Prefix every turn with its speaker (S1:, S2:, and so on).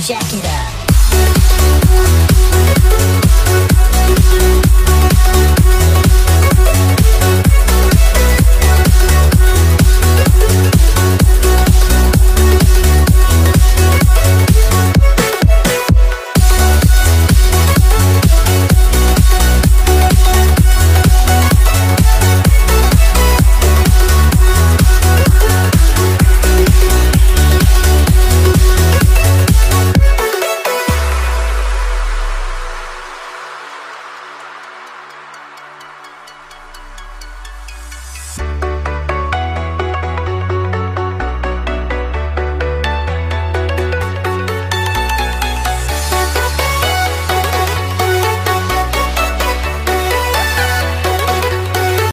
S1: Jack it up.